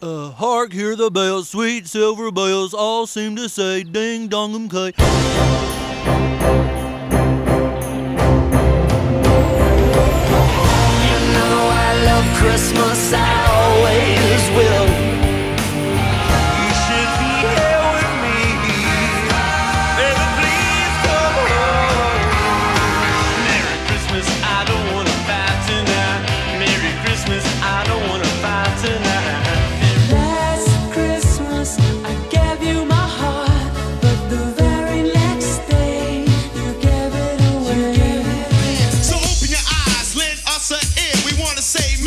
Uh, hark, hear the bells, sweet silver bells, all seem to say ding dong um kay. You know I love Christmas. I to save